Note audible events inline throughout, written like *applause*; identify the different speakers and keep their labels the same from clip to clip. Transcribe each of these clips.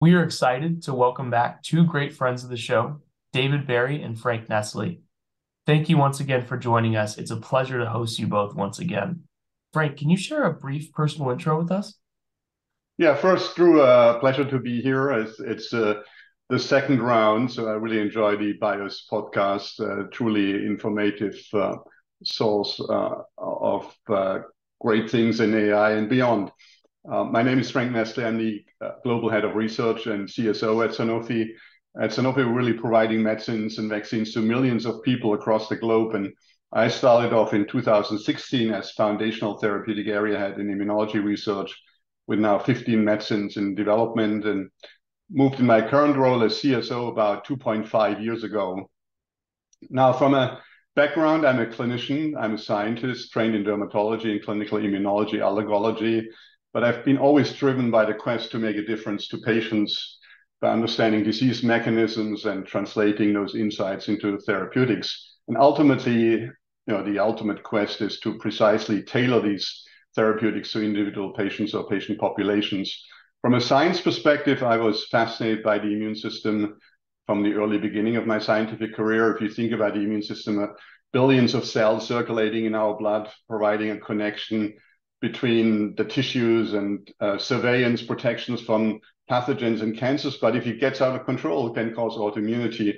Speaker 1: We are excited to welcome back two great friends of the show, David Berry and Frank Nestle. Thank you once again for joining us. It's a pleasure to host you both once again. Frank, can you share a brief personal intro with us?
Speaker 2: Yeah, first, Drew, uh, pleasure to be here. It's, it's uh, the second round, so I really enjoy the BIOS podcast. Uh, truly informative uh, source uh, of uh, great things in AI and beyond. Uh, my name is Frank Nestle. I'm the uh, global head of research and CSO at Sanofi. At Sanofi, we're really providing medicines and vaccines to millions of people across the globe. And I started off in 2016 as foundational therapeutic area head in immunology research with now 15 medicines in development and moved in my current role as CSO about 2.5 years ago. Now, from a background, I'm a clinician, I'm a scientist trained in dermatology and clinical immunology, allergology, but I've been always driven by the quest to make a difference to patients by understanding disease mechanisms and translating those insights into therapeutics. And ultimately, you know, the ultimate quest is to precisely tailor these therapeutics to individual patients or patient populations. From a science perspective, I was fascinated by the immune system from the early beginning of my scientific career. If you think about the immune system, uh, billions of cells circulating in our blood, providing a connection between the tissues and uh, surveillance protections from pathogens and cancers. But if it gets out of control, it can cause autoimmunity.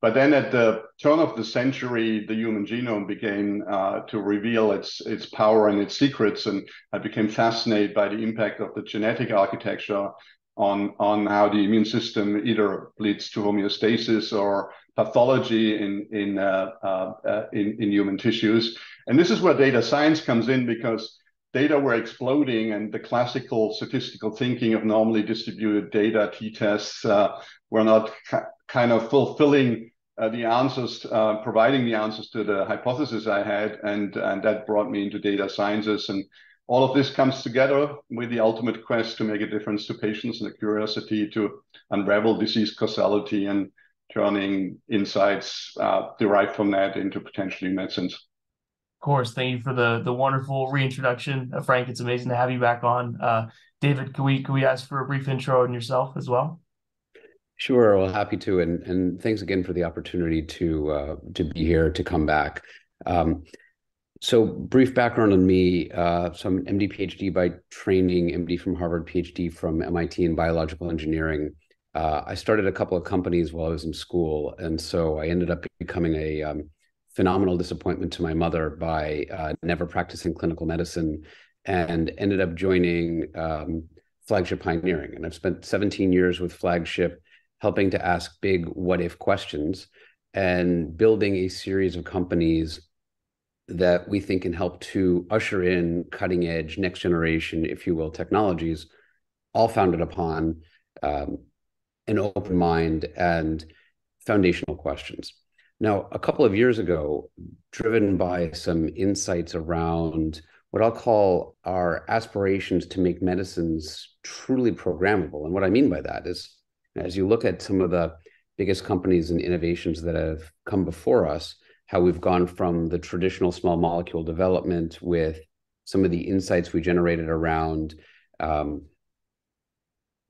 Speaker 2: But then at the turn of the century, the human genome began uh, to reveal its, its power and its secrets. And I became fascinated by the impact of the genetic architecture on, on how the immune system either leads to homeostasis or pathology in, in, uh, uh, uh in, in human tissues. And this is where data science comes in because data were exploding and the classical statistical thinking of normally distributed data t-tests uh, were not kind of fulfilling uh, the answers uh, providing the answers to the hypothesis i had and and that brought me into data sciences. And all of this comes together with the ultimate quest to make a difference to patients and the curiosity to unravel disease causality and turning insights uh, derived from that into potentially medicines
Speaker 1: course, thank you for the the wonderful reintroduction, uh, Frank. It's amazing to have you back on. Uh, David, can we can we ask for a brief intro on yourself as well?
Speaker 3: Sure, well, happy to, and and thanks again for the opportunity to uh, to be here to come back. Um, so, brief background on me. Uh, so, I'm MD, PhD by training, MD from Harvard, PhD from MIT in biological engineering. Uh, I started a couple of companies while I was in school, and so I ended up becoming a um, phenomenal disappointment to my mother by uh, never practicing clinical medicine and ended up joining um, Flagship Pioneering. And I've spent 17 years with Flagship helping to ask big what if questions and building a series of companies that we think can help to usher in cutting edge, next generation, if you will, technologies, all founded upon um, an open mind and foundational questions. Now, a couple of years ago, driven by some insights around what I'll call our aspirations to make medicines truly programmable. And what I mean by that is, as you look at some of the biggest companies and innovations that have come before us, how we've gone from the traditional small molecule development with some of the insights we generated around um,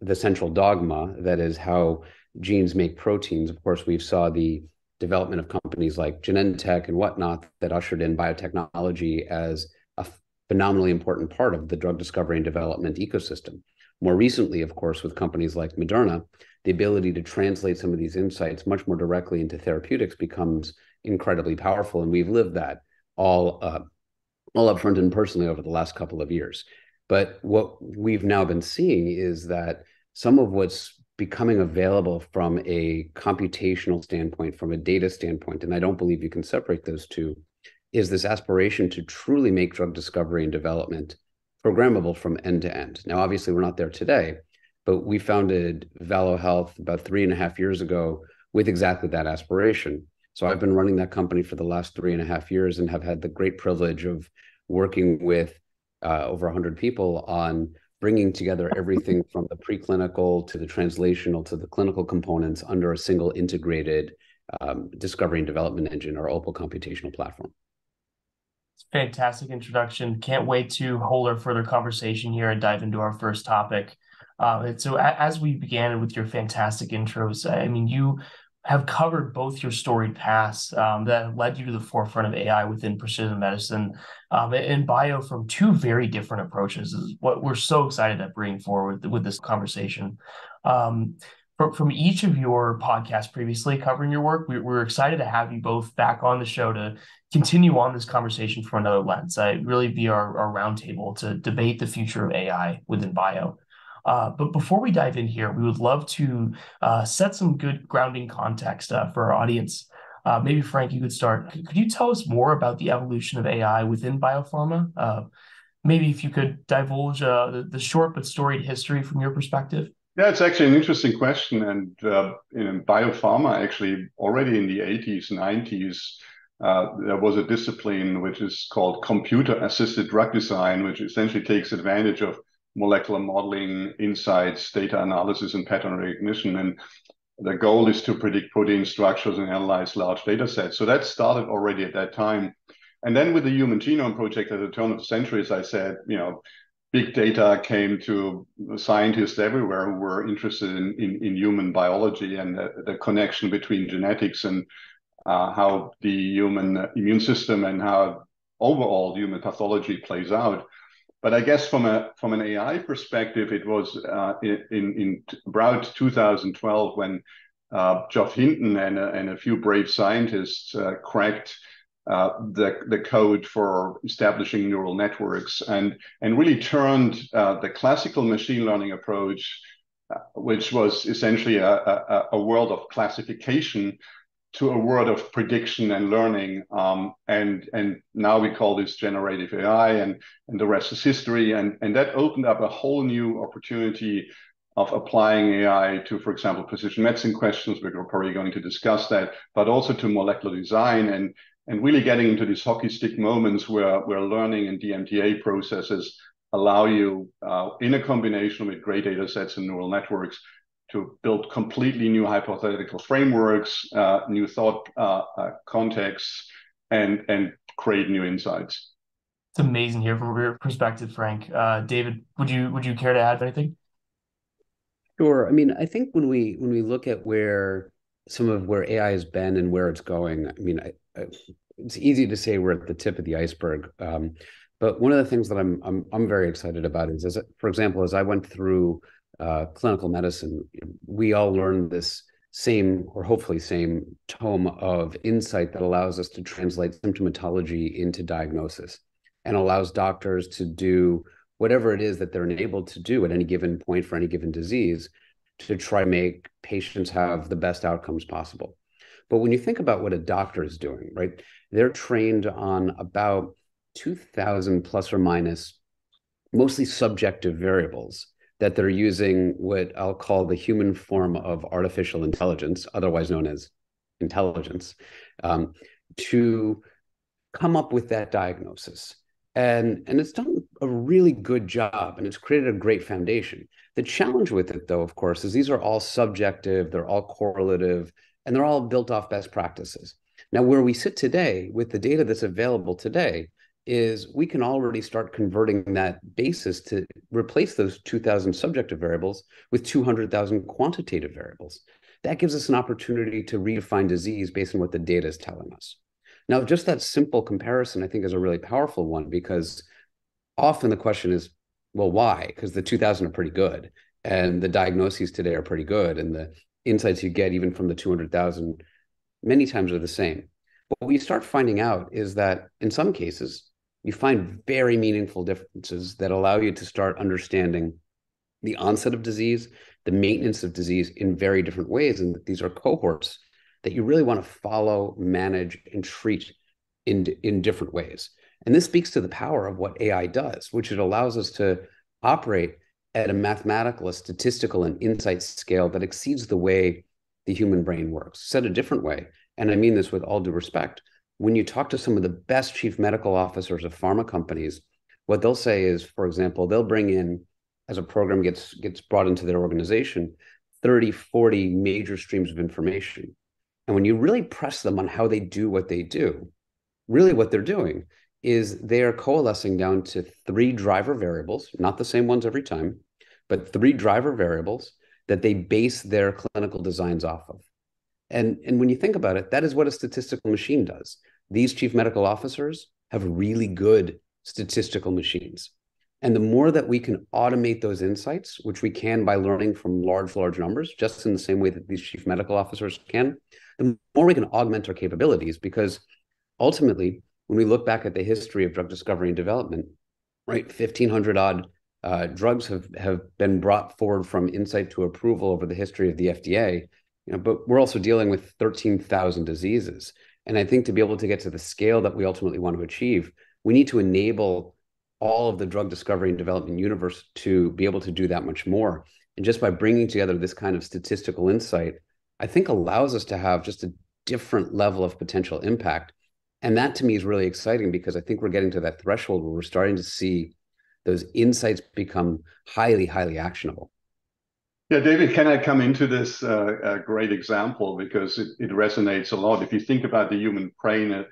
Speaker 3: the central dogma, that is how genes make proteins. Of course, we've saw the development of companies like Genentech and whatnot that ushered in biotechnology as a phenomenally important part of the drug discovery and development ecosystem. More recently, of course, with companies like Moderna, the ability to translate some of these insights much more directly into therapeutics becomes incredibly powerful. And we've lived that all, uh, all upfront and personally over the last couple of years. But what we've now been seeing is that some of what's becoming available from a computational standpoint, from a data standpoint, and I don't believe you can separate those two, is this aspiration to truly make drug discovery and development programmable from end to end. Now, obviously, we're not there today, but we founded Valo Health about three and a half years ago with exactly that aspiration. So I've been running that company for the last three and a half years and have had the great privilege of working with uh, over 100 people on bringing together everything from the preclinical to the translational to the clinical components under a single integrated um, discovery and development engine or Opal computational platform.
Speaker 1: Fantastic introduction. Can't wait to hold our further conversation here and dive into our first topic. Uh, so, a- as we began with your fantastic intros, I mean, you have covered both your storied past um, that led you to the forefront of AI within precision medicine um, and bio from two very different approaches. Is what we're so excited to bring forward with, this conversation. Um, from, each of your podcasts previously covering your work, we, we're excited to have you both back on the show to continue on this conversation from another lens. I really be our, our roundtable to debate the future of AI within bio. Uh, but before we dive in here, we would love to uh, set some good grounding context uh, for our audience. Uh, maybe Frank, you could start. Could you tell us more about the evolution of AI within biopharma? Uh, maybe if you could divulge uh, the, the, short but storied history from your perspective.
Speaker 2: Yeah, it's actually an interesting question. And in biopharma, actually, already in the 80s, 90s, there was a discipline which is called computer assisted drug design, which essentially takes advantage of molecular modeling, insights, data analysis, and pattern recognition. And the goal is to predict protein structures and analyze large data sets. So that started already at that time. And then with the Human Genome Project at the turn of the century, as I said, you know, big data came to scientists everywhere who were interested in, in, in human biology and the, the, connection between genetics and uh, how the human immune system and how overall human pathology plays out. But I guess from a from an AI perspective, it was uh, in in about 2012 when uh, Geoff Hinton and a, and a few brave scientists uh, cracked the code for establishing neural networks and and really turned the classical machine learning approach, which was essentially a world of classification, to a world of prediction and learning. Um, and and now we call this generative AI, and and the rest is history. And and that opened up a whole new opportunity of applying AI to, for example, precision medicine questions. We're probably going to discuss that, but also to molecular design and and really getting into these hockey stick moments where where learning and DMTA processes allow you, uh, in a combination with great data sets and neural networks, to build completely new hypothetical frameworks, uh, new thought uh, uh, contexts, and and create new insights.
Speaker 1: It's amazing here from your perspective, Frank. Uh, David, would you would you care to add anything?
Speaker 3: Sure. I mean, I think when we when we look at where some of where AI has been and where it's going, I mean, I, I, it's easy to say we're at the tip of the iceberg. Um, but one of the things that I'm I'm I'm very excited about is, as for example, as I went through uh, clinical medicine, we all learn this same or hopefully same tome of insight that allows us to translate symptomatology into diagnosis and allows doctors to do whatever it is that they're enabled to do at any given point for any given disease to try to make patients have the best outcomes possible. But when you think about what a doctor is doing, right, they're trained on about 2,000 plus or minus mostly subjective variables that they're using what I'll call the human form of artificial intelligence, otherwise known as intelligence, um, to come up with that diagnosis. And, and it's done a really good job and it's created a great foundation. The challenge with it, though, of course, is these are all subjective, they're all correlative, and they're all built off best practices. Now, where we sit today with the data that's available today, is we can already start converting that basis to replace those 2000 subjective variables with 200,000 quantitative variables. That gives us an opportunity to redefine disease based on what the data is telling us. Now, just that simple comparison, I think, is a really powerful one because often the question is, well, why? Because the 2000 are pretty good and the diagnoses today are pretty good and the insights you get even from the 200,000 many times are the same. But what we start finding out is that in some cases, you find very meaningful differences that allow you to start understanding the onset of disease, the maintenance of disease in very different ways. And these are cohorts that you really want to follow, manage, and treat in, in different ways. And this speaks to the power of what AI does, which it allows us to operate at a mathematical, a statistical, and insight scale that exceeds the way the human brain works. Said a different way, and I mean this with all due respect, when you talk to some of the best chief medical officers of pharma companies, what they'll say is, for example, they'll bring in, as a program gets gets brought into their organization, 30, 40 major streams of information. And when you really press them on how they do what they do, really what they're doing is they are coalescing down to three driver variables, not the same ones every time, but three driver variables that they base their clinical designs off of. And, and when you think about it, that is what a statistical machine does. These chief medical officers have really good statistical machines. And the more that we can automate those insights, which we can by learning from large, large numbers, just in the same way that these chief medical officers can, the more we can augment our capabilities. Because ultimately, when we look back at the history of drug discovery and development, right, 1,500 odd uh, drugs have, have been brought forward from insight to approval over the history of the FDA. You know, but we're also dealing with 13,000 diseases. And I think to be able to get to the scale that we ultimately want to achieve, we need to enable all of the drug discovery and development universe to be able to do that much more. And just by bringing together this kind of statistical insight, I think allows us to have just a different level of potential impact. And that to me is really exciting because I think we're getting to that threshold where we're starting to see those insights become highly, highly actionable.
Speaker 2: Yeah, David, can I come into this uh, great example because it, it, resonates a lot? If you think about the human brain uh,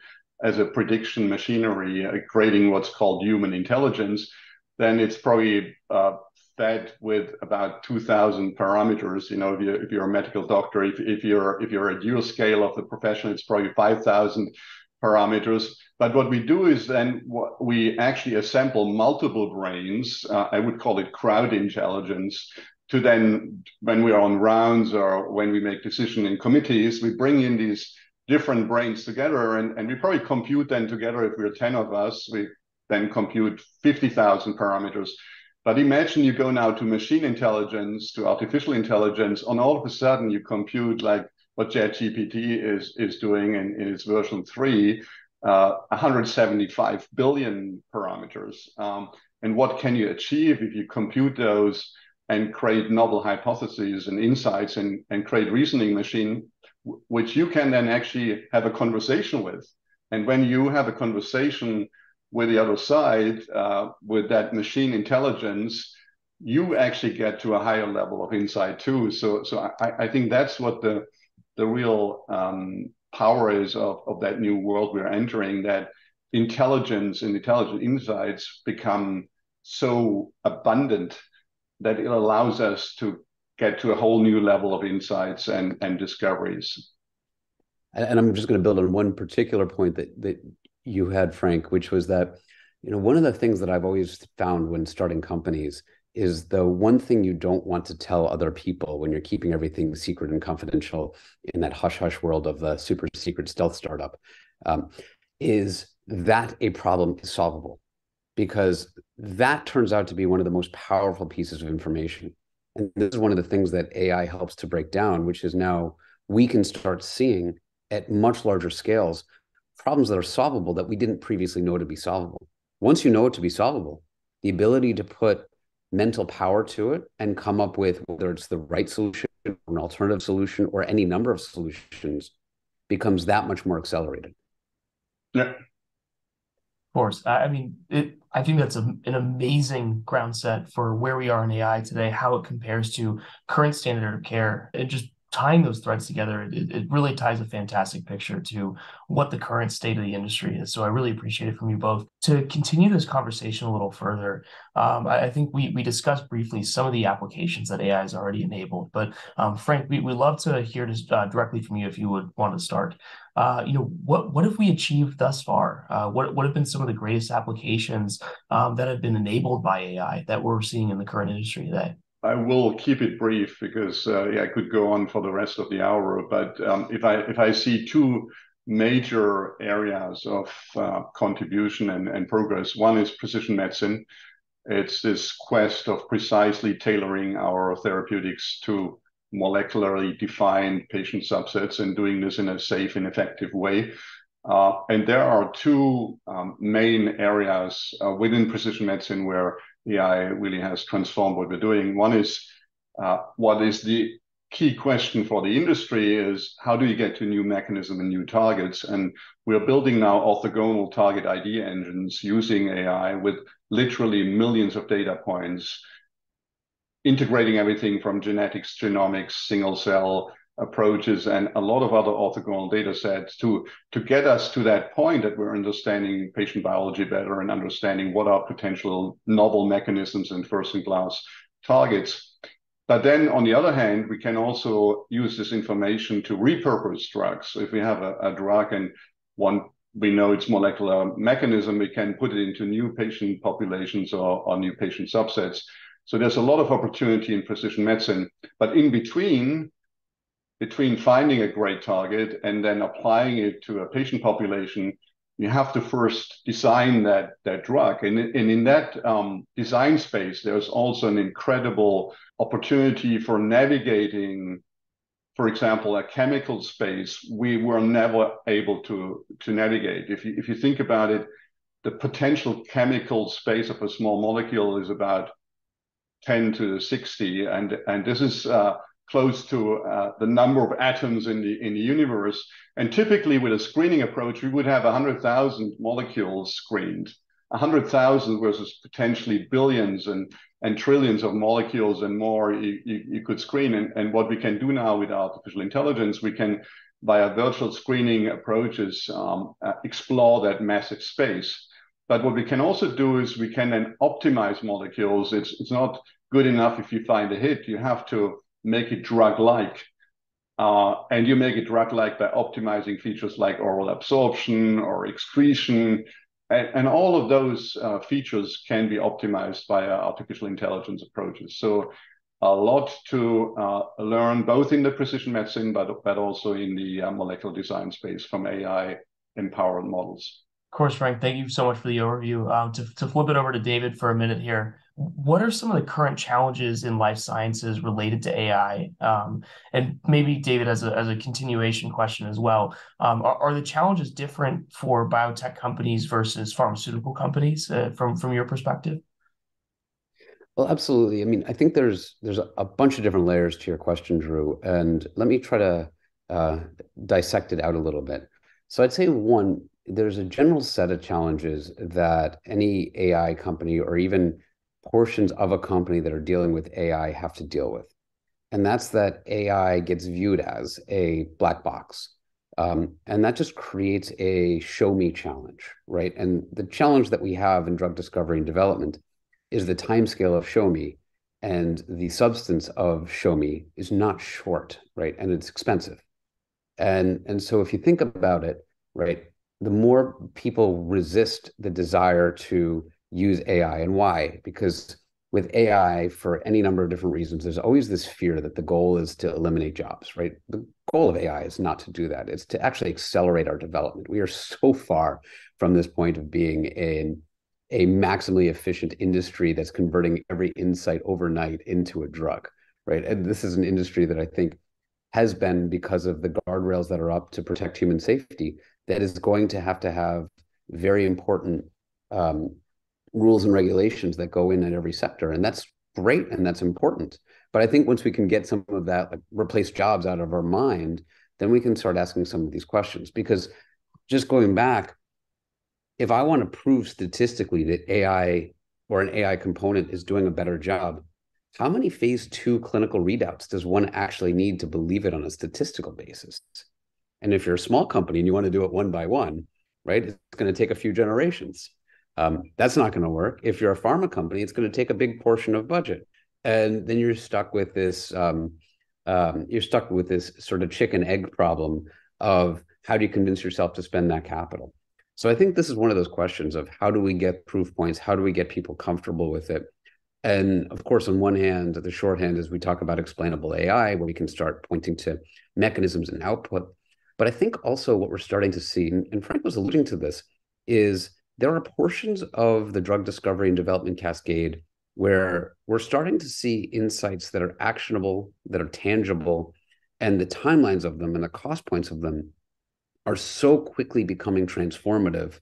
Speaker 2: as a prediction machinery, uh, creating what's called human intelligence, then it's probably uh, fed with about 2,000 parameters. You know, if you're, if you're a medical doctor, if, if you're if you're a dual scale of the profession, it's probably 5,000 parameters. But what we do is then we actually assemble multiple brains. Uh, I would call it crowd intelligence. To then, when we are on rounds or when we make decision in committees, we bring in these different brains together, and, and we probably compute then together. If we're ten of us, we then compute fifty thousand parameters. But imagine you go now to machine intelligence, to artificial intelligence, and all of a sudden you compute like what ChatGPT is is doing in, in its version three, uh, 175 billion parameters. Um, and what can you achieve if you compute those and create novel hypotheses and insights and, and create reasoning machine, which you can then actually have a conversation with. And when you have a conversation with the other side, uh, with that machine intelligence, you actually get to a higher level of insight too. So, so I, I think that's what the the real um, power is of, of that new world we're entering that intelligence and intelligent insights become so abundant that it allows us to get to a whole new level of insights and, and discoveries.
Speaker 3: And I'm just going to build on one particular point that, that you had, Frank, which was that, you know, one of the things that I've always found when starting companies is the one thing you don't want to tell other people when you're keeping everything secret and confidential in that hush hush world of the super secret stealth startup um, is that a problem is solvable because that turns out to be one of the most powerful pieces of information and this is one of the things that ai helps to break down which is now we can start seeing at much larger scales problems that are solvable that we didn't previously know to be solvable once you know it to be solvable the ability to put mental power to it and come up with whether it's the right solution or an alternative solution or any number of solutions becomes that much more accelerated.
Speaker 2: Yeah. Of
Speaker 1: course. I mean, it, I think that's a, an amazing ground set for where we are in AI today, how it compares to current standard of care. and just tying those threads together, it, it really ties a fantastic picture to what the current state of the industry is. So I really appreciate it from you both. To continue this conversation a little further, um, I, I, think we we discussed briefly some of the applications that AI has already enabled. But um, Frank, we we love to hear this, uh, directly from you if you would want to start. Uh, you know, what what have we achieved thus far? Uh, what what have been some of the greatest applications um, that have been enabled by AI that we're seeing in the current industry today?
Speaker 2: I will keep it brief because uh, yeah, I could go on for the rest of the hour. But um, if I if I see two major areas of uh, contribution and, and progress, one is precision medicine. It's this quest of precisely tailoring our therapeutics to molecularly defined patient subsets and doing this in a safe and effective way. Uh, and there are two um, main areas uh, within precision medicine where AI really has transformed what we're doing. One is uh, what is the key question for the industry is how do you get to new mechanism and new targets? And we're building now orthogonal target ID engines using AI with literally millions of data points, integrating everything from genetics, genomics, single cell, approaches and a lot of other orthogonal data sets to, to get us to that point that we're understanding patient biology better and understanding what are potential novel mechanisms and first-in-class targets. But then on the other hand, we can also use this information to repurpose drugs. If we have a, a drug and one we know its molecular mechanism, we can put it into new patient populations or, or new patient subsets. So there's a lot of opportunity in precision medicine. But in between, between finding a great target and then applying it to a patient population, you have to first design that that drug. And, and in that um, design space, there's also an incredible opportunity for navigating for example, a chemical space, we were never able to, to navigate. If you, if you think about it, the potential chemical space of a small molecule is about 10 to the 60, and, and this is uh, close to uh, the number of atoms in the, in the universe. And typically with a screening approach, we would have 100,000 molecules screened. 100,000 versus potentially billions and, and trillions of molecules and more you, you, you could screen. And, and what we can do now with artificial intelligence, we can, via virtual screening approaches, um, uh, explore that massive space. But what we can also do is we can then optimize molecules. It's, it's not good enough if you find a hit. You have to make it drug-like. Uh, and you make it drug-like by optimizing features like oral absorption or excretion and, and all of those uh, features can be optimized via artificial intelligence approaches. So a lot to uh, learn both in the precision medicine, but, but also in the uh, molecular design space from AI empowered models.
Speaker 1: Of course, Frank, thank you so much for the overview. Uh, to, to flip it over to David for a minute here, what are some of the current challenges in life sciences related to AI? Um, and maybe David, as a as a continuation question as well, um, are, are, the challenges different for biotech companies versus pharmaceutical companies uh, from from your perspective?
Speaker 3: Well, absolutely. I mean, I think there's there's a bunch of different layers to your question, Drew, and let me try to uh, dissect it out a little bit. So I'd say one, there's a general set of challenges that any AI company or even portions of a company that are dealing with AI have to deal with. And that's that AI gets viewed as a black box. Um, and that just creates a show me challenge, right? And the challenge that we have in drug discovery and development is the time scale of show me and the substance of show me is not short, right? And it's expensive. And, and so if you think about it, right, the more people resist the desire to use AI and why? Because with AI, for any number of different reasons, there's always this fear that the goal is to eliminate jobs, right? The goal of AI is not to do that. It's to actually accelerate our development. We are so far from this point of being in a maximally efficient industry that's converting every insight overnight into a drug, right? And this is an industry that I think has been because of the guardrails that are up to protect human safety that is going to have to have very important um, rules and regulations that go in at every sector. And that's great and that's important. But I think once we can get some of that, like replace jobs out of our mind, then we can start asking some of these questions. Because just going back, if I want to prove statistically that AI or an AI component is doing a better job, how many phase two clinical readouts does one actually need to believe it on a statistical basis? And if you're a small company and you want to do it one by one, right, it's going to take a few generations. Um, that's not going to work. If you're a pharma company, it's going to take a big portion of budget, and then you're stuck with this. Um, um, you're stuck with this sort of chicken egg problem of how do you convince yourself to spend that capital. So I think this is one of those questions of how do we get proof points? How do we get people comfortable with it? And of course, on one hand, the shorthand is we talk about explainable AI, where we can start pointing to mechanisms and output. But I think also what we're starting to see, and Frank was alluding to this, is there are portions of the drug discovery and development cascade where we're starting to see insights that are actionable, that are tangible, and the timelines of them and the cost points of them are so quickly becoming transformative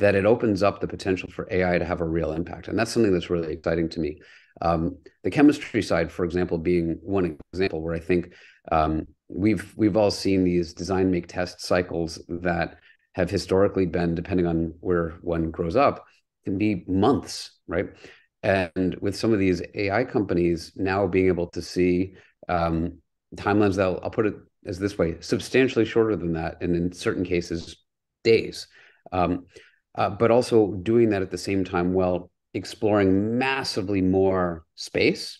Speaker 3: that it opens up the potential for AI to have a real impact. And that's something that's really exciting to me. Um, the chemistry side, for example, being one example where I think um, we've we've all seen these design make test cycles that have historically been, depending on where one grows up, can be months, right? And with some of these AI companies now being able to see um, timelines that I'll, put it as this way, substantially shorter than that, and in certain cases, days. Um, uh, but also doing that at the same time while exploring massively more space,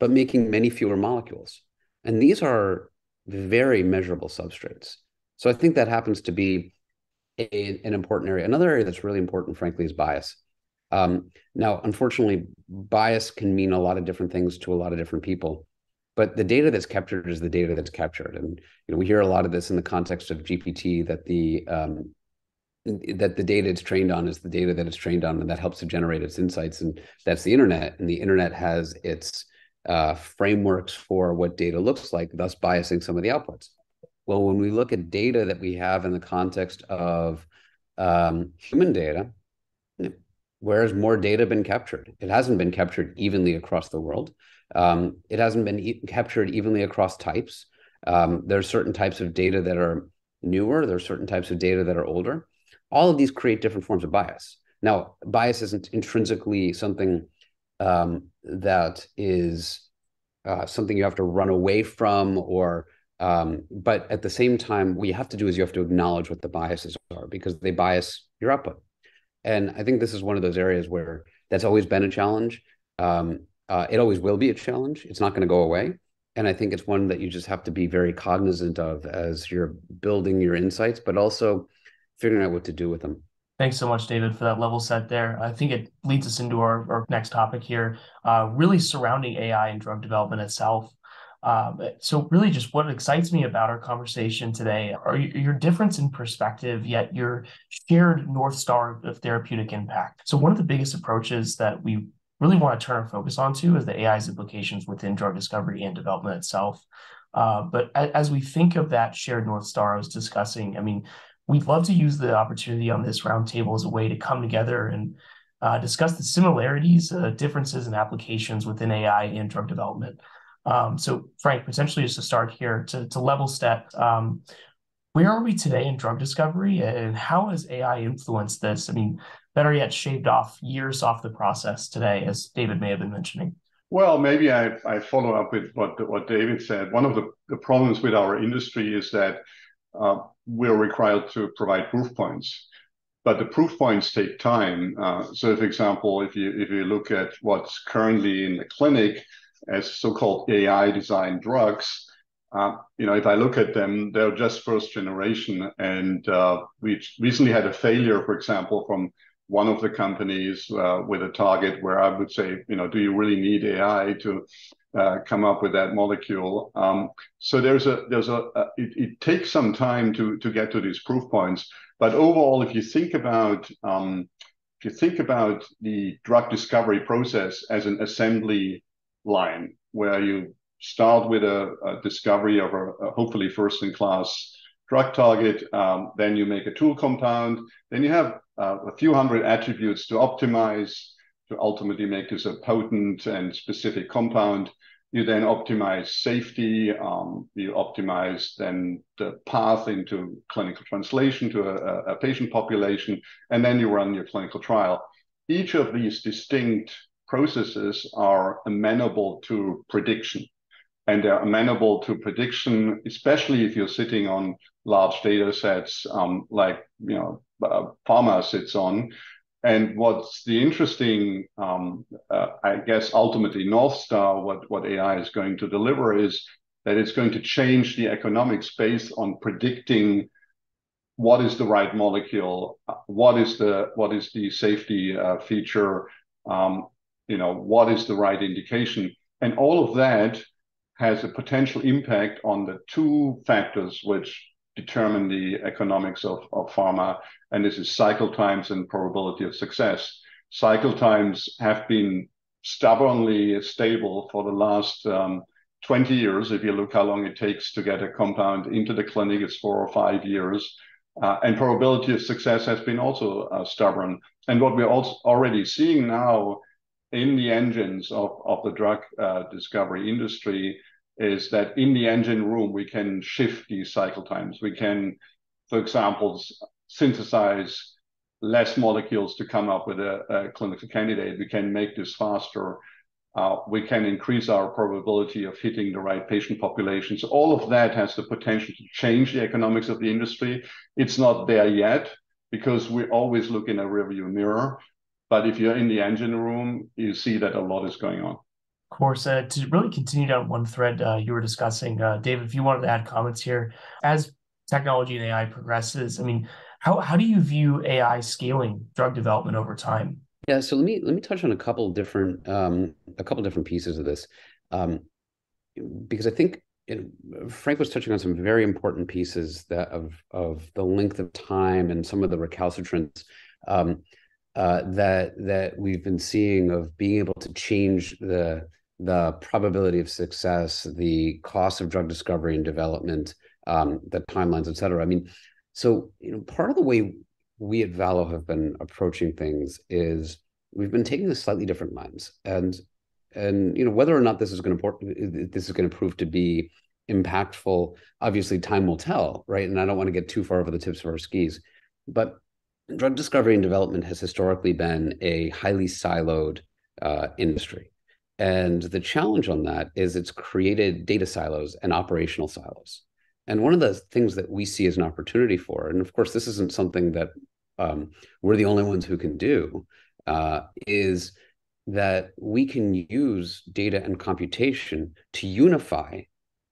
Speaker 3: but making many fewer molecules. And these are very measurable substrates. So I think that happens to be a, an important area. Another area that's really important, frankly, is bias. Um, now, unfortunately, bias can mean a lot of different things to a lot of different people, but the data that's captured is the data that's captured. And you know, we hear a lot of this in the context of GPT that the um, that the data it's trained on is the data that it's trained on, and that helps to generate its insights. And that's the internet, and the internet has its uh, frameworks for what data looks like, thus biasing some of the outputs. Well, when we look at data that we have in the context of um, human data, where has more data been captured? It hasn't been captured evenly across the world. Um, it hasn't been e captured evenly across types. Um, there are certain types of data that are newer. There are certain types of data that are older. All of these create different forms of bias. Now, bias isn't intrinsically something um, that is uh, something you have to run away from or um, but at the same time, what you have to do is you have to acknowledge what the biases are because they bias your output. And I think this is one of those areas where that's always been a challenge. Um, uh, it always will be a challenge. It's not going to go away. And I think it's one that you just have to be very cognizant of as you're building your insights, but also figuring out what to do with them.
Speaker 1: Thanks so much, David, for that level set there. I think it leads us into our, our next topic here, uh, really surrounding AI and drug development itself. Um, so really just what excites me about our conversation today are your difference in perspective, yet your shared North Star of therapeutic impact. So one of the biggest approaches that we really want to turn our focus onto is the AI's implications within drug discovery and development itself. Uh, but as we think of that shared North Star I was discussing, I mean, we'd love to use the opportunity on this roundtable as a way to come together and uh, discuss the similarities, uh, differences, and applications within AI and drug development. Um, so, Frank, potentially just to start here, to, to level set, um, where are we today in drug discovery and how has AI influenced this? I mean, better yet, shaved off years off the process today, as David may have been mentioning.
Speaker 2: Well, maybe I, I follow up with what, what David said. One of the, the problems with our industry is that uh, we're required to provide proof points but the proof points take time. Uh, so, for example, if you if you look at what's currently in the clinic, as so-called AI designed drugs. Uh, you know, if I look at them, they're just first generation. And uh, we recently had a failure, for example, from one of the companies uh, with a target where I would say, you know, do you really need AI to uh, come up with that molecule? Um, so there's a there's a, a it, it, takes some time to to get to these proof points. But overall, if you think about um, if you think about the drug discovery process as an assembly line where you start with a, a discovery of a, a hopefully first in class drug target, um, then you make a tool compound, then you have uh, a few hundred attributes to optimize to ultimately make this a potent and specific compound. You then optimize safety, um, you optimize then the path into clinical translation to a, a patient population, and then you run your clinical trial. Each of these distinct processes are amenable to prediction. And they're amenable to prediction, especially if you're sitting on large data sets um, like you know uh, pharma sits on. And what's the interesting, um, uh, I guess, ultimately North Star, what, what AI is going to deliver is that it's going to change the economics based on predicting what is the right molecule, uh, what is the what is the safety uh, feature, um, you know, what is the right indication? And all of that has a potential impact on the two factors which determine the economics of, of pharma, and this is cycle times and probability of success. Cycle times have been stubbornly stable for the last um, 20 years. If you look how long it takes to get a compound into the clinic, it's four or five years. Uh, and probability of success has been also uh, stubborn. And what we're also already seeing now in the engines of, of the drug uh, discovery industry is that in the engine room, we can shift these cycle times. We can, for example, synthesize less molecules to come up with a, a clinical candidate. We can make this faster. uh, we can increase our probability of hitting the right patient populations. All of that has the potential to change the economics of the industry. It's not there yet because we always look in a rearview mirror. But if you're in the engine room, you see that a lot is going on.
Speaker 1: Course, uh, to really continue down one thread uh, you were discussing, uh, David, if you wanted to add comments here, as technology and AI progresses, I mean, how, how do you view AI scaling drug development over time?
Speaker 3: Yeah, so let me let me touch on a couple different um, a couple different pieces of this, um, because I think it, Frank was touching on some very important pieces that of of the length of time and some of the recalcitrance um, uh, that that we've been seeing of being able to change the the probability of success, the cost of drug discovery and development, um, the timelines, et cetera. I mean, so you know, part of the way we at Valo have been approaching things is we've been taking a slightly different lens, and and you know whether or not this is going to this is going to prove to be impactful. Obviously, time will tell, right? And I don't want to get too far over the tips of our skis, but drug discovery and development has historically been a highly siloed uh, industry. And the challenge on that is it's created data silos and operational silos. And one of the things that we see as an opportunity for, and of course, this isn't something that um, we're the only ones who can do, uh, is that we can use data and computation to unify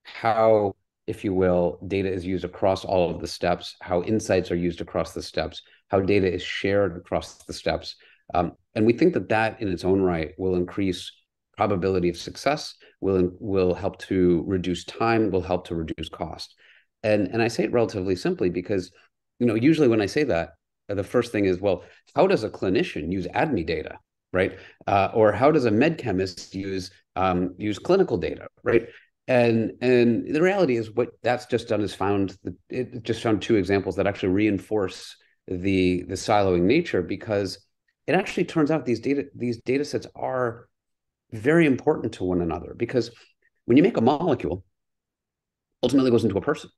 Speaker 3: how, if you will, data is used across all of the steps, how insights are used across the steps, how data is shared across the steps. Um, and we think that that in its own right will increase probability of success, will, will help to reduce time, will help to reduce cost. And, and I say it relatively simply because, you know, usually when I say that, the first thing is, well, how does a clinician use ADME data, right? Uh, or how does a med chemist use um, use clinical data, right? and and the reality is what that's just done is found it just found two examples that actually reinforce the the siloing nature because it actually turns out these data these data sets are very important to one another because when you make a molecule ultimately goes into a person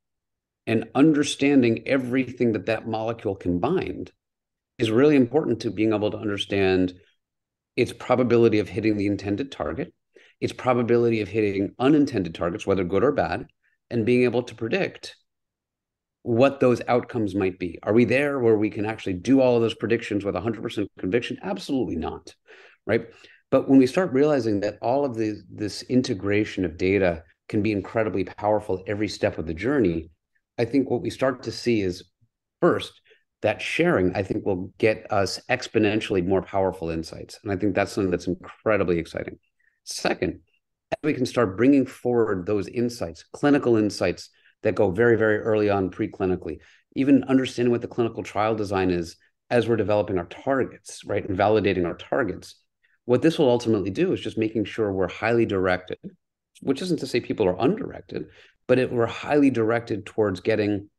Speaker 3: and understanding everything that that molecule can bind is really important to being able to understand its probability of hitting the intended target its probability of hitting unintended targets, whether good or bad, and being able to predict what those outcomes might be. Are we there where we can actually do all of those predictions with 100% conviction? Absolutely not, right? But when we start realizing that all of the, this integration of data can be incredibly powerful every step of the journey, I think what we start to see is first, that sharing, I think, will get us exponentially more powerful insights. And I think that's something that's incredibly exciting. Second, we can start bringing forward those insights, clinical insights that go very, very early on preclinically, even understanding what the clinical trial design is as we're developing our targets, right, and validating our targets. What this will ultimately do is just making sure we're highly directed, which isn't to say people are undirected, but it, we're highly directed towards getting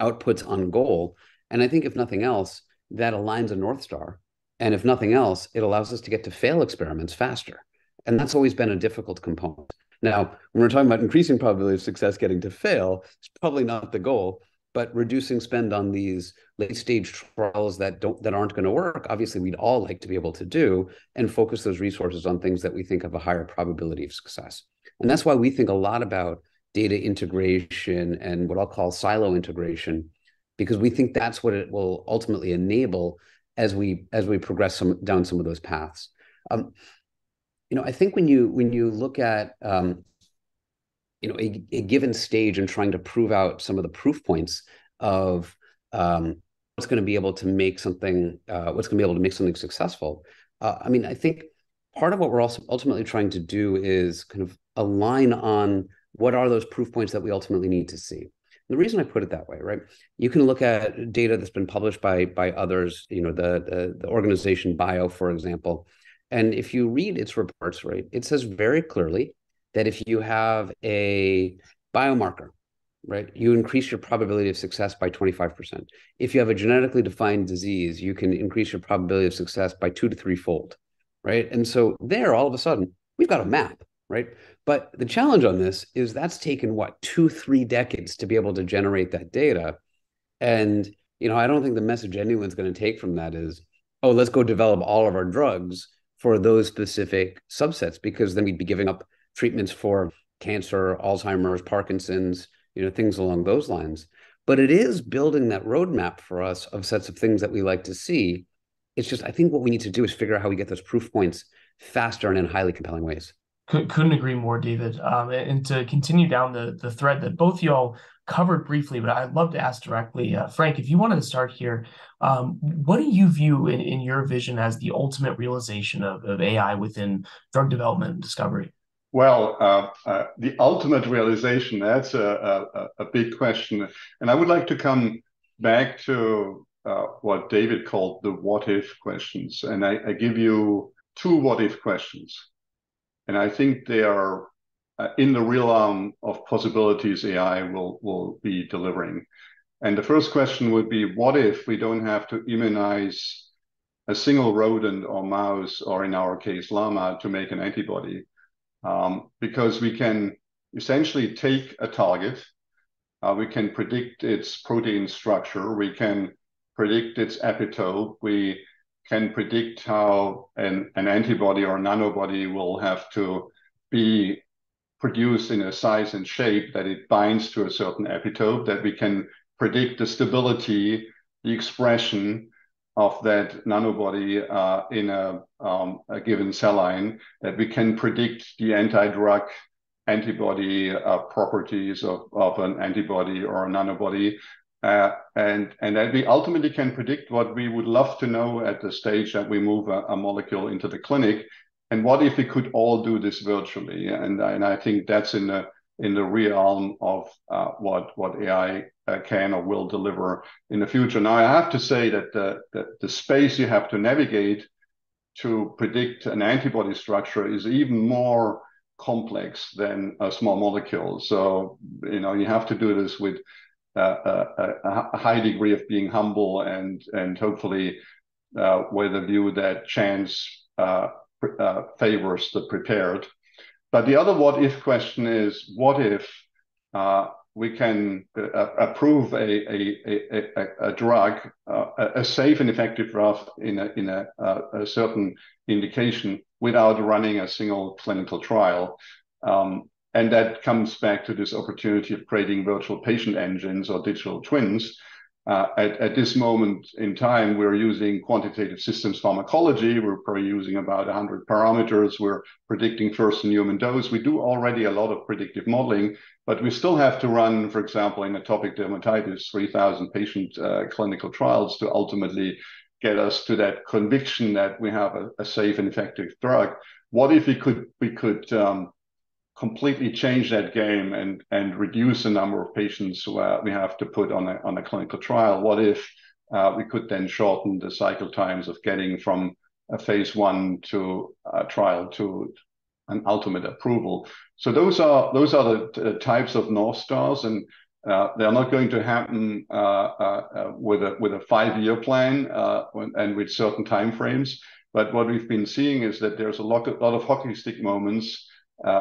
Speaker 3: outputs on goal. And I think if nothing else, that aligns a North Star. And if nothing else, it allows us to get to fail experiments faster. And that's always been a difficult component. Now, when we're talking about increasing probability of success getting to fail, it's probably not the goal, but reducing spend on these late stage trials that don't that aren't going to work, obviously we'd all like to be able to do and focus those resources on things that we think have a higher probability of success. And that's why we think a lot about data integration and what I'll call silo integration, because we think that's what it will ultimately enable as we as we progress some down some of those paths. Um, you know, I think when you when you look at um, you know a, a, given stage and trying to prove out some of the proof points of um, what's going to be able to make something uh, what's going to be able to make something successful. Uh, I mean, I think part of what we're also ultimately trying to do is kind of align on what are those proof points that we ultimately need to see. The reason I put it that way, right? You can look at data that's been published by by others. You know, the the, the organization Bio, for example, and if you read its reports, right, it says very clearly that if you have a biomarker, right, you increase your probability of success by 25%. If you have a genetically defined disease, you can increase your probability of success by two to three fold, right? And so there, all of a sudden, we've got a map, right? But the challenge on this is that's taken what two, three decades to be able to generate that data. And you know, I don't think the message anyone's going to take from that is, oh, let's go develop all of our drugs for those specific subsets because then we'd be giving up treatments for cancer, Alzheimer's, Parkinson's, you know, things along those lines. But it is building that roadmap for us of sets of things that we like to see. It's just, I think what we need to do is figure out how we get those proof points faster and in highly compelling ways.
Speaker 1: Couldn't agree more, David. Um, and to continue down the the thread that both y'all covered briefly, but I'd love to ask directly, uh, Frank, if you wanted to start here, um, what do you view in, in your vision as the ultimate realization of, of AI within drug development and discovery?
Speaker 2: Well, uh, uh, the ultimate realization, that's a, a, a, big question. And I would like to come back to uh, what David called the what if questions. And I, I, give you two what if questions. And I think they are uh, in the realm of possibilities AI will, will be delivering. And the first question would be what if we don't have to immunize a single rodent or mouse, or in our case, llama, to make an antibody? Um, because we can essentially take a target, uh, we can predict its protein structure, we can predict its epitope, we can predict how an, an antibody or nanobody will have to be produced in a size and shape that it binds to a certain epitope, that we can predict the stability, the expression, of that nanobody uh, in a, um, a, given cell line, that we can predict the anti-drug antibody uh, properties of, an antibody or a nanobody, uh, and, and that we ultimately can predict what we would love to know at the stage that we move a, a molecule into the clinic. And what if we could all do this virtually? And, and I think that's in the in the realm of uh, what what AI uh, can or will deliver in the future. Now, I have to say that the, the, the space you have to navigate to predict an antibody structure is even more complex than a small molecule. So, you know, you have to do this with uh, a, a, high degree of being humble and and hopefully uh, with a view that chance uh, uh favors the prepared. But the other what if question is what if uh, we can uh, approve a, a, a, a drug, uh, a safe and effective drug in, a, in a, a, certain indication without running a single clinical trial. Um, and that comes back to this opportunity of creating virtual patient engines or digital twins uh, at, at, this moment in time, we're using quantitative systems pharmacology. We're probably using about 100 parameters. We're predicting first in human dose. We do already a lot of predictive modeling, but we still have to run, for example, in atopic dermatitis, 3,000 patient uh, clinical trials to ultimately get us to that conviction that we have a, safe and effective drug. What if we could we could um, completely change that game and and reduce the number of patients uh, we have to put on a on a clinical trial? What if uh, we could then shorten the cycle times of getting from a phase one to a trial to an ultimate approval? So those are those are the, types of north stars, and uh, they're not going to happen uh, uh, uh, with a with a five year plan and with certain timeframes. But what we've been seeing is that there's a lot, a lot of hockey stick moments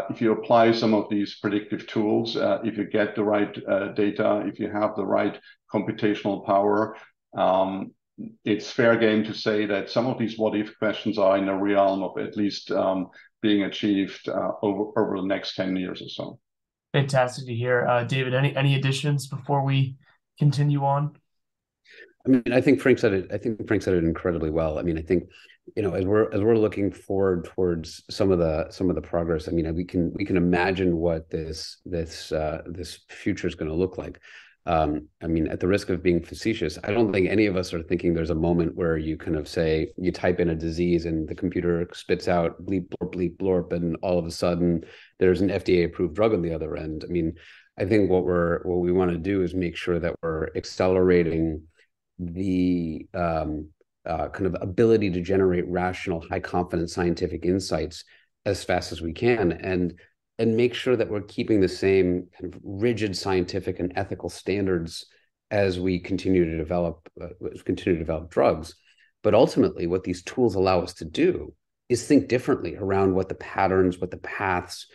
Speaker 2: if you apply some of these predictive tools, uh, if you get the right uh, data, if you have the right computational power, um, it's fair game to say that some of these what if questions are in the realm of at least um, being achieved uh, over, over the next 10 years or so.
Speaker 1: Fantastic to hear. Uh, David, any, any additions before we continue on?
Speaker 3: I mean, I think Frank said it. I think Frank said it incredibly well. I mean, I think you know as we're as we're looking forward towards some of the some of the progress i mean we can we can imagine what this this uh, this future is going to look like. Um, i mean at the risk of being facetious i don't think any of us are thinking there's a moment where you kind of say you type in a disease and the computer spits out bleep blorp bleep blorp and all of a sudden there's an fda approved drug on the other end. I mean i think what we're what we want to do is make sure that we're accelerating the um, uh, kind of ability to generate rational, high confidence scientific insights as fast as we can, and and make sure that we're keeping the same kind of rigid scientific and ethical standards as we continue to develop uh, continue to develop drugs. But ultimately, what these tools allow us to do is think differently around what the patterns, what the paths,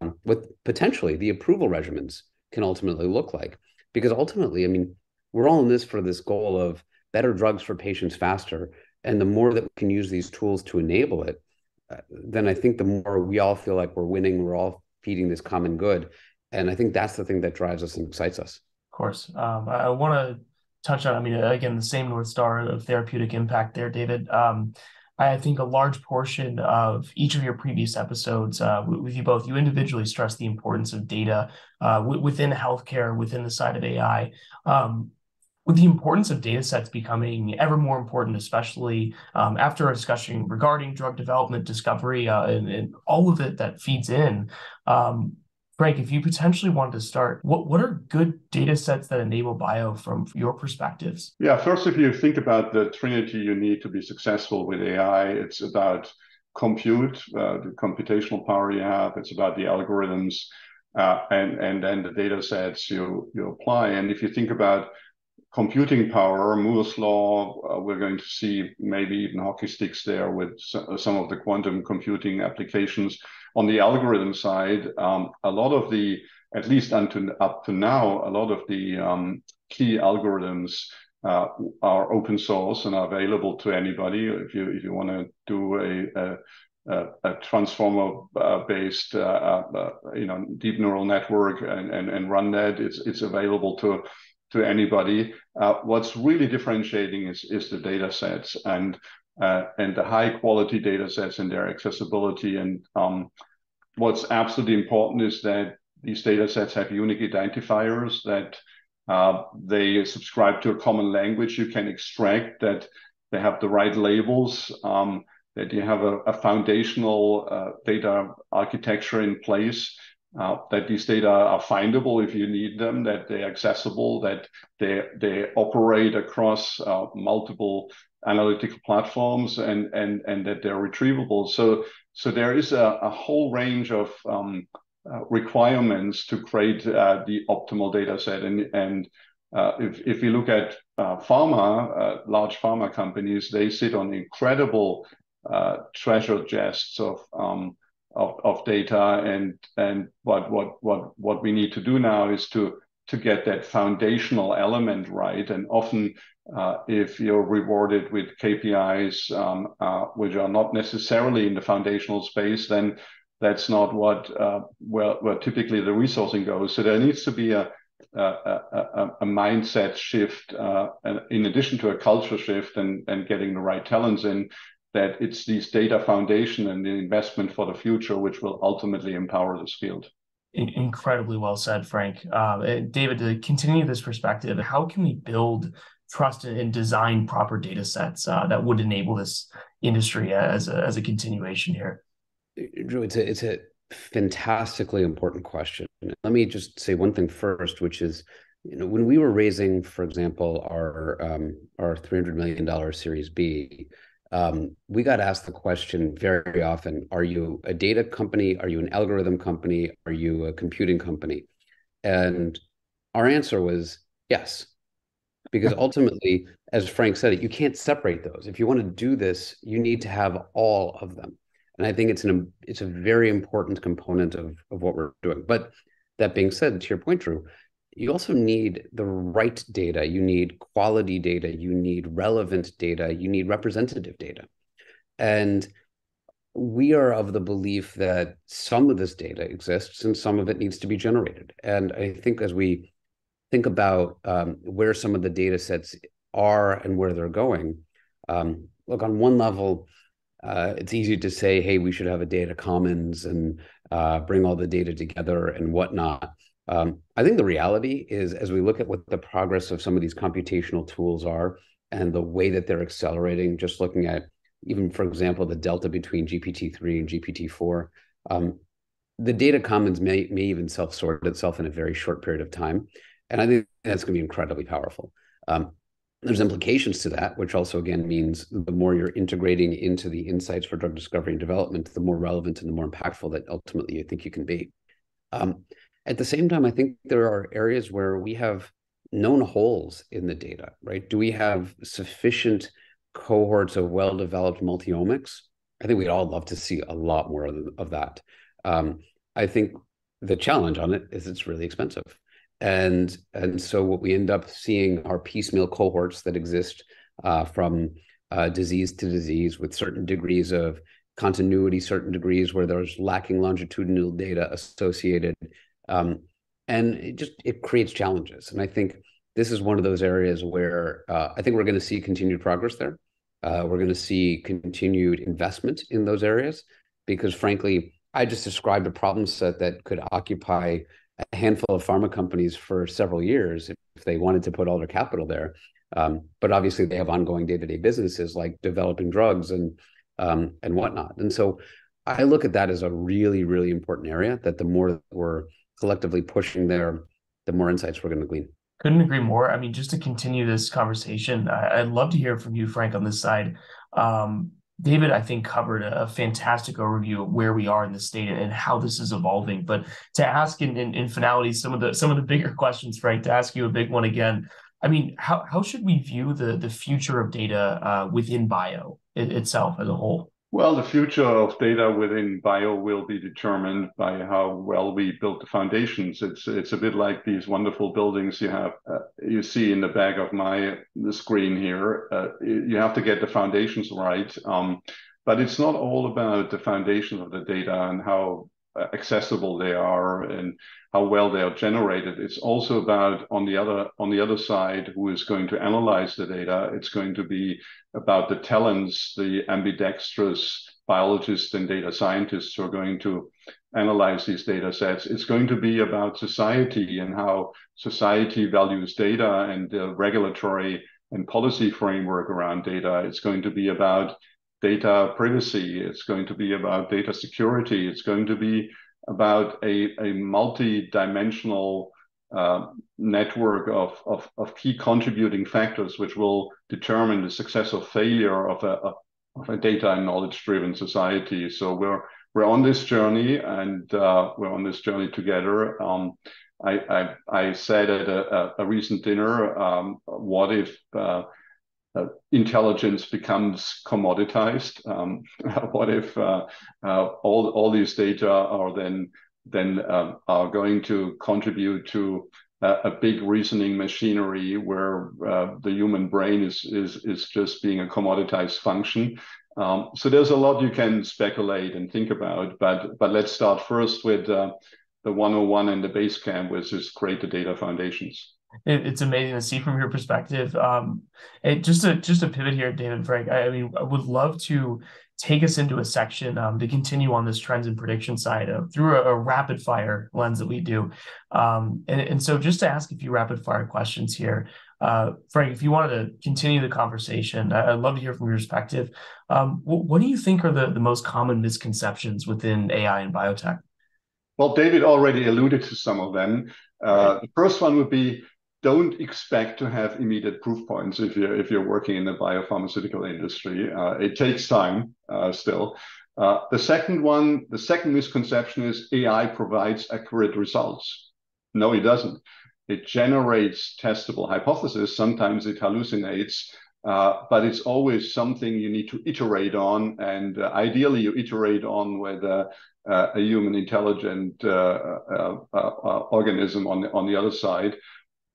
Speaker 3: um, what potentially the approval regimens can ultimately look like. Because ultimately, I mean, we're all in this for this goal of better drugs for patients faster. And the more that we can use these tools to enable it, then I think the more we all feel like we're winning, we're all feeding this common good. And I think that's the thing that drives us and excites us.
Speaker 1: Of course. Um, I, want to touch on, I mean, again, the same North Star of therapeutic impact there, David. Um, I think a large portion of each of your previous episodes uh, with you both, you individually stress the importance of data uh, w- within healthcare, within the side of AI. Um, with the importance of data sets becoming ever more important, especially um, after a discussion regarding drug development, discovery, uh, and, and, all of it that feeds in, um, Frank, if you potentially wanted to start, what, what are good data sets that enable bio from your perspectives?
Speaker 2: Yeah, first, if you think about the trinity you need to be successful with AI, it's about compute, uh, the computational power you have, it's about the algorithms, uh, and, and then the data sets you, you apply. And if you think about computing power, Moore's law, uh, we're going to see maybe even hockey sticks there with some of the quantum computing applications on the algorithm side, um, a lot of the, at least until up to now, a lot of the um, key algorithms uh, are open source and are available to anybody. If you if you want to do a, a, a transformer uh, based uh, uh, you know deep neural network and, and, and run that, it's it's available to to anybody. Uh, what's really differentiating is is the data sets and uh, and the high quality data sets and their accessibility. And um, what's absolutely important is that these data sets have unique identifiers, that uh, they subscribe to a common language you can extract, that they have the right labels, um, that you have a, a foundational uh, data architecture in place uh, that these data are findable if you need them, that they're accessible, that they they operate across uh, multiple analytical platforms, and and and that they're retrievable. So so there is a, a whole range of um, uh, requirements to create uh, the optimal data set, and and uh, if if you look at uh, pharma, large pharma companies, they sit on incredible treasure chests of um, of, of data and and what what what what we need to do now is to to get that foundational element right. And often uh, if you're rewarded with KPIs um, uh, which are not necessarily in the foundational space then that's not what uh, where, where typically the resourcing goes. So there needs to be a a, a, a mindset shift uh, in addition to a culture shift and, and getting the right talents in that it's this data foundation and the investment for the future which will ultimately empower this field.
Speaker 1: Incredibly well said, Frank. Uh, David, to continue this perspective, how can we build trust and design proper data sets uh, that would enable this industry as a, as a continuation here?
Speaker 3: Drew, it's a, it's a fantastically important question. Let me just say one thing first, which is, you know, when we were raising, for example, our um, our three hundred million dollar Series B, um, we got asked the question very often Are you a data company? Are you an algorithm company? Are you a computing company? And our answer was yes. Because ultimately, as Frank said, you can't separate those. If you want to do this, you need to have all of them. And I think it's an it's a very important component of, of what we're doing. But that being said, to your point, Drew, you also need the right data. You need quality data. You need relevant data. You need representative data. And we are of the belief that some of this data exists and some of it needs to be generated. And I think as we think about um, where some of the data sets are and where they're going, um, look, on one level, uh, it's easy to say, hey, we should have a data commons and uh, bring all the data together and whatnot. Um, I think the reality is, as we look at what the progress of some of these computational tools are and the way that they're accelerating, just looking at even, for example, the delta between GPT-3 and GPT-4, um, the data commons may, may even self-sort itself in a very short period of time. And I think that's going to be incredibly powerful. Um, there's implications to that, which also again means the more you're integrating into the insights for drug discovery and development, the more relevant and the more impactful that ultimately you think you can be. Um, at the same time, I think there are areas where we have known holes in the data, right? Do we have sufficient cohorts of well-developed multiomics? I think we'd all love to see a lot more of, of that. Um, I think the challenge on it is it's really expensive. And, and so what we end up seeing are piecemeal cohorts that exist uh, from uh, disease to disease with certain degrees of continuity certain degrees where there's lacking longitudinal data associated um, and it just it creates challenges. And i think this is one of those areas where uh, i think we're going to see continued progress there. Uh, we're going to see continued investment in those areas because frankly i just described a problem set that could occupy a handful of pharma companies for several years if they wanted to put all their capital there. Um, but obviously they have ongoing day-to-day businesses like developing drugs and um, and whatnot. And so I look at that as a really, really important area that the more we're collectively pushing there, the more insights we're going to glean.
Speaker 1: Couldn't agree more. I mean, just to continue this conversation, I, would love to hear from you, Frank, on this side. Um, David, I think, covered a, fantastic overview of where we are in the state and how this is evolving. But to ask in, in, in finality some of the some of the bigger *laughs* questions, Frank, to ask you a big one again. I mean, how how should we view the the future of data uh, within bio? it, itself as a whole?
Speaker 2: Well, the future of data within bio will be determined by how well we build the foundations. It's it's a bit like these wonderful buildings you have uh, you see in the back of my the screen here. Uh, you have to get the foundations right, um, but it's not all about the foundation of the data and how Uh, accessible they are and how well they are generated. It's also about on the other on the other side who is going to analyze the data. It's going to be about the talents, the ambidextrous biologists and data scientists who are going to analyze these data sets. It's going to be about society and how society values data and the regulatory and policy framework around data. It's going to be about data privacy. It's going to be about data security. It's going to be about a, a multi-dimensional uh, network of, of, of, key contributing factors which will determine the success or failure of a, of a data and knowledge driven society. So we're we're on this journey and uh, we're on this journey together. Um, I, I, I, said at a, a recent dinner, um, what if uh, uh, intelligence becomes commoditized? Um, *laughs* what if uh, uh, all all these data are then then um, are going to contribute to a big reasoning machinery where uh, the human brain is is is just being a commoditized function? Um, so there's a lot you can speculate and think about, but but let's start first with uh, the 101 and the base camp, which is create the data foundations
Speaker 1: it, it's amazing to see from your perspective. Um, it, just to just to pivot here, David Frank. I, I, mean, I would love to take us into a section um, to continue on this trends and prediction side of, through a, a, rapid fire lens that we do. Um, and, and so, just to ask a few rapid fire questions here, uh, Frank, if you wanted to continue the conversation, I, would love to hear from your perspective. Um, what, what do you think are the, the most common misconceptions within AI and biotech?
Speaker 2: Well, David already alluded to some of them. Uh, the first one would be don't expect to have immediate proof points if you're if you're working in the biopharmaceutical industry. Uh, it takes time uh, still. Uh, the second one, the second misconception is AI provides accurate results. No, it doesn't. It generates testable hypotheses. Sometimes it hallucinates, uh, but it's always something you need to iterate on. And uh, ideally, you iterate on with uh, a human intelligent organism on the, on the other side.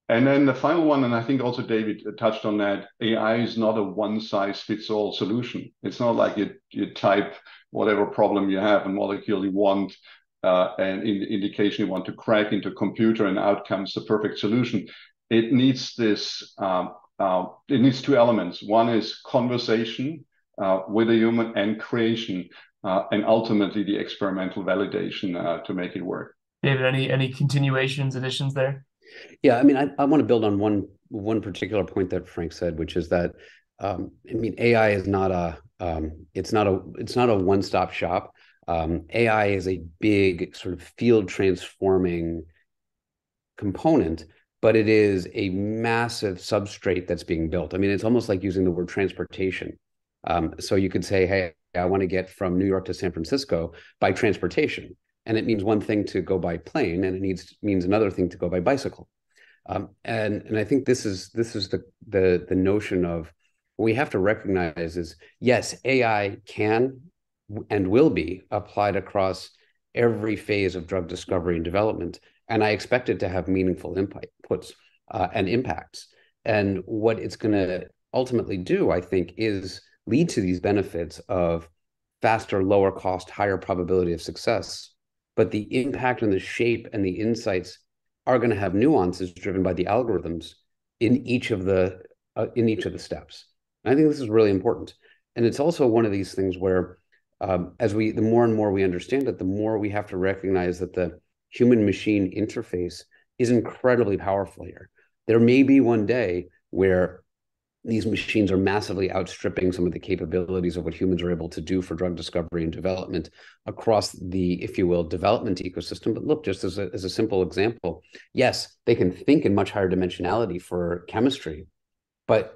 Speaker 2: And then the final one, and I think also David touched on that, AI is not a one size fits all solution. It's not like you, you type whatever problem you have, a molecule you want, uh, and in, indication you want to crack into a computer and out comes the perfect solution. It needs this, um, uh, it needs two elements. One is conversation uh, with a human and creation, uh, and ultimately the experimental validation uh, to make it work.
Speaker 1: David, any any continuations, additions there?
Speaker 3: Yeah, I mean, I, I want to build on one one particular point that Frank said, which is that um, I mean, AI is not a um, it's not a it's not a one stop shop. Um, AI is a big sort of field transforming component, but it is a massive substrate that's being built. I mean, it's almost like using the word transportation. Um, so you could say, hey, I want to get from New York to San Francisco by transportation and it means one thing to go by plane and it needs means another thing to go by bicycle um, and and i think this is this is the the the notion of what we have to recognize is yes ai can and will be applied across every phase of drug discovery and development and i expect it to have meaningful inputs uh, and impacts and what it's going to ultimately do i think is lead to these benefits of faster, lower cost, higher probability of success. But the impact and the shape and the insights are going to have nuances driven by the algorithms in each of the uh, in each of the steps. And I think this is really important. And it's also one of these things where, um, as we the more and more we understand it, the more we have to recognize that the human machine interface is incredibly powerful here. There may be one day where these machines are massively outstripping some of the capabilities of what humans are able to do for drug discovery and development across the, if you will, development ecosystem. But look, just as a, as a simple example, yes, they can think in much higher dimensionality for chemistry, but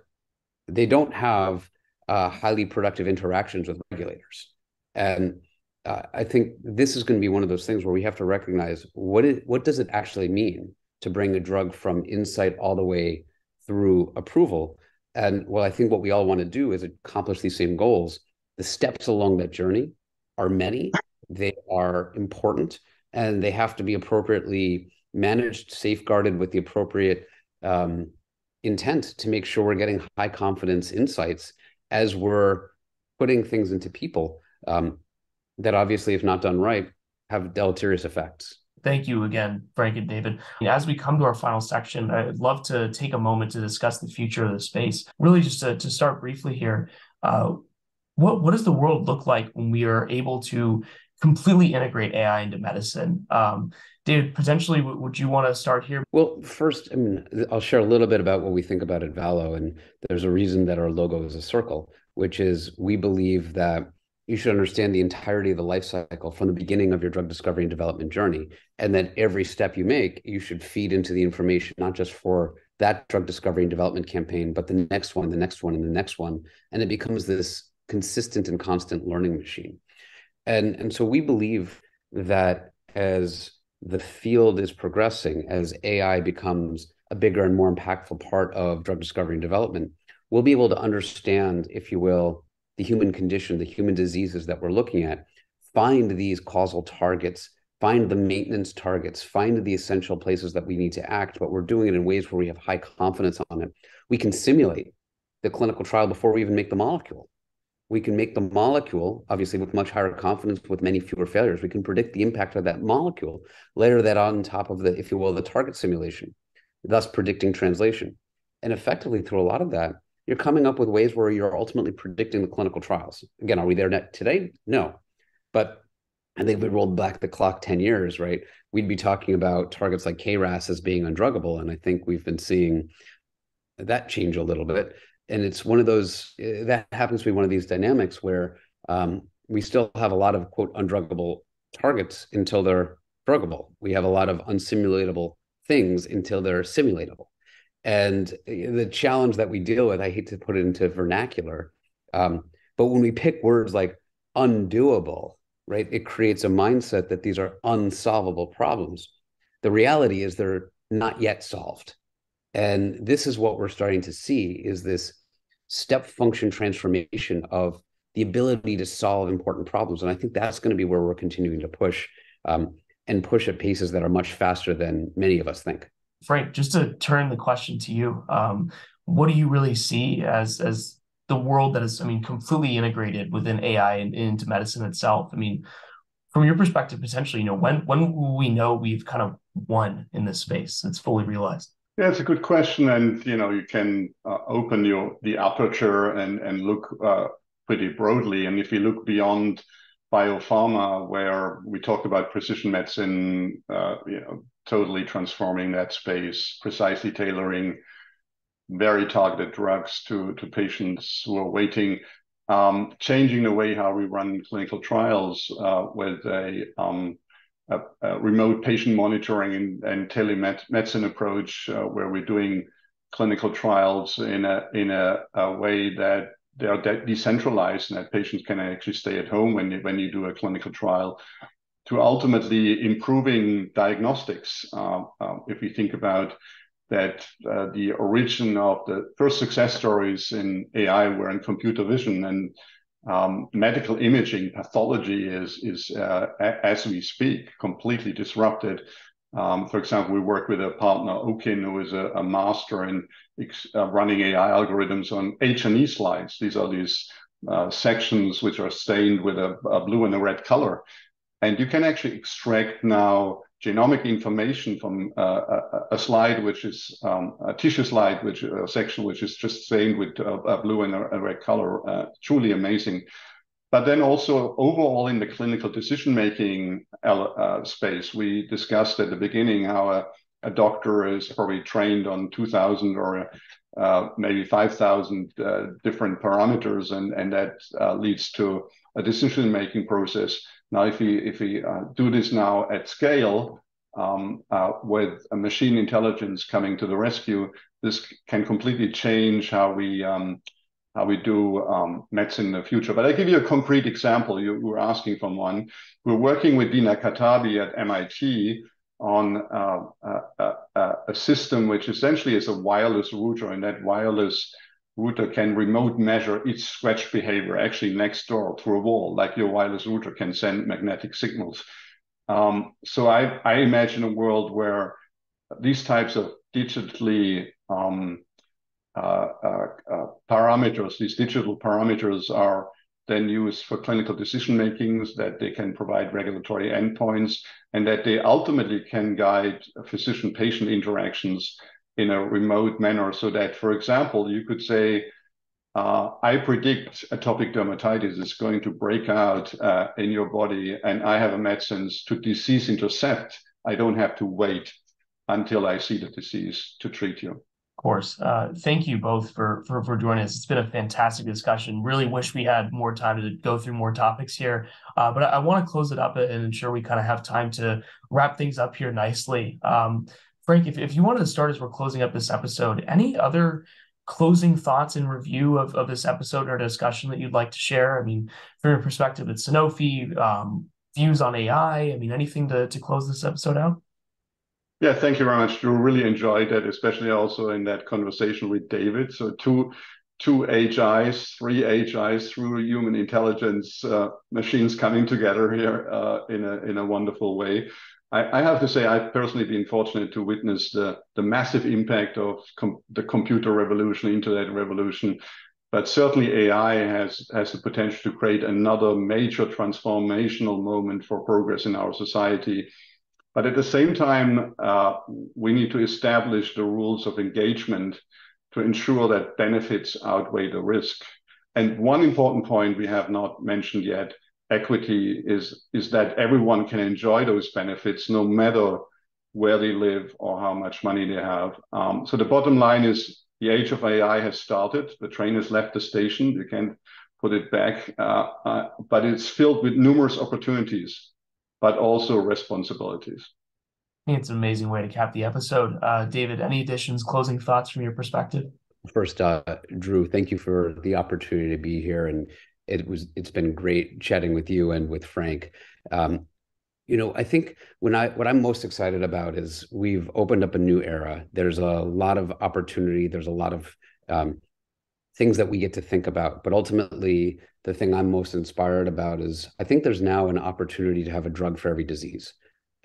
Speaker 3: they don't have uh, highly productive interactions with regulators. And uh, I think this is going to be one of those things where we have to recognize what it, what does it actually mean to bring a drug from insight all the way through approval and well, I think what we all want to do is accomplish these same goals. The steps along that journey are many, they are important, and they have to be appropriately managed, safeguarded with the appropriate um, intent to make sure we're getting high confidence insights as we're putting things into people um, that obviously, if not done right, have deleterious effects.
Speaker 1: Thank you again, Frank and David. As we come to our final section, I'd love to take a moment to discuss the future of the space. Really, just to, to start briefly here, uh, what, what does the world look like when we are able to completely integrate AI into medicine? Um, David, potentially, would you want to start here?
Speaker 3: Well, first, I mean, I'll share a little bit about what we think about at Valo, and there's a reason that our logo is a circle, which is we believe that you should understand the entirety of the life cycle from the beginning of your drug discovery and development journey. And that every step you make, you should feed into the information, not just for that drug discovery and development campaign, but the next one, the next one, and the next one. And it becomes this consistent and constant learning machine. And, and so we believe that as the field is progressing, as AI becomes a bigger and more impactful part of drug discovery and development, we'll be able to understand, if you will, the human condition, the human diseases that we're looking at, find these causal targets, find the maintenance targets, find the essential places that we need to act, but we're doing it in ways where we have high confidence on it. We can simulate the clinical trial before we even make the molecule. We can make the molecule, obviously, with much higher confidence, with many fewer failures. We can predict the impact of that molecule, layer that on top of the, if you will, the target simulation, thus predicting translation. And effectively, through a lot of that, you're coming up with ways where you're ultimately predicting the clinical trials. Again, are we there today? No. But I think if we rolled back the clock 10 years, right, we'd be talking about targets like KRAS as being undruggable. And I think we've been seeing that change a little bit. And it's one of those, eh, that happens to be one of these dynamics where um, we still have a lot of, quote, undruggable targets until they're druggable. We have a lot of unsimulatable things until they're simulatable. And the challenge that we deal with, I hate to put it into vernacular, um, but when we pick words like undoable, right, it creates a mindset that these are unsolvable problems. The reality is they're not yet solved. And this is what we're starting to see is this step function transformation of the ability to solve important problems. And I think that's going to be where we're continuing to push um, and push at paces that are much faster than many of us think.
Speaker 1: Frank, just to turn the question to you, um, what do you really see as as the world that is, I mean, completely integrated within AI and, into medicine itself? I mean, from your perspective, potentially, you know, when when will we know we've kind of won in this space? It's fully realized.
Speaker 2: Yeah, it's a good question, and you know, you can uh, open your the aperture and and look uh, pretty broadly. And if you look beyond biopharma, where we talked about precision medicine, uh, you know, totally transforming that space, precisely tailoring very targeted drugs to, to patients who are waiting, um, changing the way how we run clinical trials uh, with a, um, a, remote patient monitoring and, telemedicine approach, uh, where we're doing clinical trials in a in a, a way that they are de- decentralized and that patients can actually stay at home when you do a clinical trial to ultimately improving diagnostics. Uh, uh, if we think about that, uh, the origin of the first success stories in AI were in computer vision and um, medical imaging pathology is is uh, as we speak completely disrupted. Um, for example, we work with a partner, Owkin, who is a, master in running AI algorithms on H and E slides. These are these sections which are stained with a, blue and a red color. And you can actually extract now genomic information from uh, a, a, slide which is um, a tissue slide, which a section which is just stained with a blue and a, red color. Uh, truly amazing. But then also overall in the clinical decision-making uh, space, we discussed at the beginning how a, a doctor is probably trained on 2,000 or uh, maybe 5,000 uh, different parameters, and, and that uh, leads to a decision-making process. Now, if we if we uh, do this now at scale um, uh, with a machine intelligence coming to the rescue, this can completely change how we um, how we do um, in the future. But I give you a concrete example. You were asking from one. We're working with Dina Katabi at MIT on uh, a, a, a, system which essentially is a wireless router, and that wireless router can remote measure its scratch behavior actually next door through a wall, like your wireless router can send magnetic signals. Um, so I, I imagine a world where these types of digitally um, uh, uh, uh, parameters, these digital parameters are then used for clinical decision makings, that they can provide regulatory endpoints, and that they ultimately can guide physician-patient interactions in a remote manner. So that, for example, you could say, uh, I predict atopic dermatitis is going to break out uh, in your body, and I have a medicines to disease intercept. I don't have to wait until I see the disease to treat you Of
Speaker 1: course. Uh, thank you both for, for for joining us. It's been a fantastic discussion. Really wish we had more time to go through more topics here, uh, but I, I want to close it up and ensure we kind of have time to wrap things up here nicely. Um, Frank, if, if you wanted to start as we're closing up this episode, any other closing thoughts and review of, of this episode or discussion that you'd like to share? I mean, from your perspective at Sanofi, um, views on AI, I mean, anything to, to close this episode out?
Speaker 2: Yeah, thank you very much. Drew really enjoyed that, especially also in that conversation with David. So two two HIs, three HIs through human intelligence uh, machines coming together here uh, in a in a wonderful way. I, have to say, I've personally been fortunate to witness the massive impact of the computer revolution, internet revolution. But certainly AI has has the potential to create another major transformational moment for progress in our society but at the same time, uh, we need to establish the rules of engagement to ensure that benefits outweigh the risk. And one important point we have not mentioned yet, equity, is, is that everyone can enjoy those benefits no matter where they live or how much money they have. Um, so the bottom line is the age of AI has started. The train has left the station. You can't put it back, uh, uh, but it's filled with numerous opportunities but also responsibilities.
Speaker 1: I think it's an amazing way to cap the episode. Uh, David, any additions, closing thoughts from your perspective?
Speaker 3: First, uh, Drew, thank you for the opportunity to be here, and it was it's been great chatting with you and with Frank. Um, you know, I think when I what I'm most excited about is we've opened up a new era. There's a lot of opportunity. There's a lot of um, things that we get to think about, but ultimately, the thing I'm most inspired about is I think there's now an opportunity to have a drug for every disease.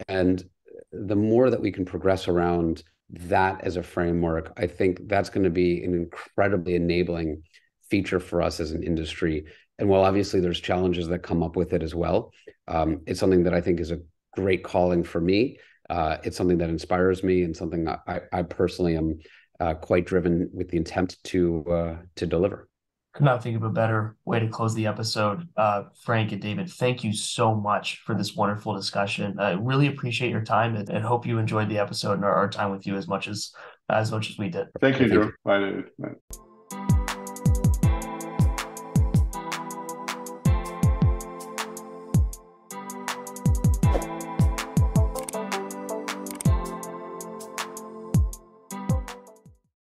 Speaker 3: And the more that we can progress around that as a framework, I think that's going to be an incredibly enabling feature for us as an industry. And while obviously there's challenges that come up with it as well, um, it's something that I think is a great calling for me. Uh, it's something that inspires me and something I, I personally am uh, quite driven with the intent to uh, to deliver
Speaker 1: could not think of a better way to close the episode. Uh, Frank and David, thank you so much for this wonderful discussion. I really appreciate your time and, and hope you enjoyed the episode and our, our, time with you as much as as much as we did.
Speaker 2: Thank you, Drew. Bye.